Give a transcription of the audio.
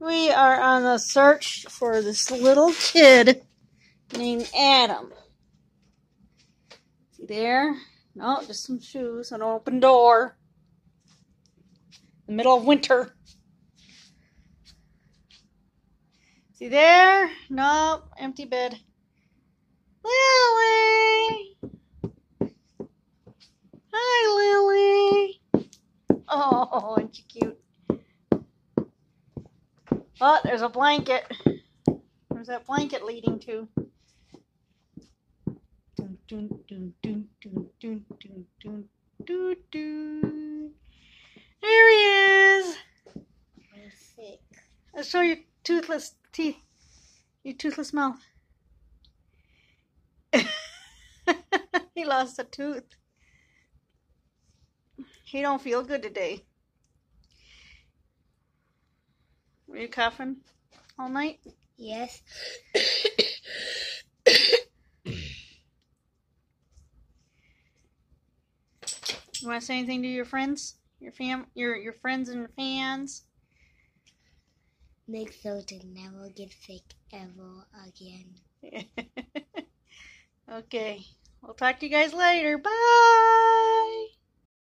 We are on the search for this little kid named Adam. See there? No, just some shoes, an open door. The middle of winter. See there? Nope, empty bed. Lily! Hi, Lily! Oh, aren't you cute? Oh, there's a blanket. Where's that blanket leading to? There he is. I'm sick. I'll show your toothless teeth, your toothless mouth. he lost a tooth. He don't feel good today. Were you coughing all night? Yes. You want to say anything to your friends, your fam, your your friends and your fans? Make sure to never get sick ever again. okay, we'll talk to you guys later. Bye.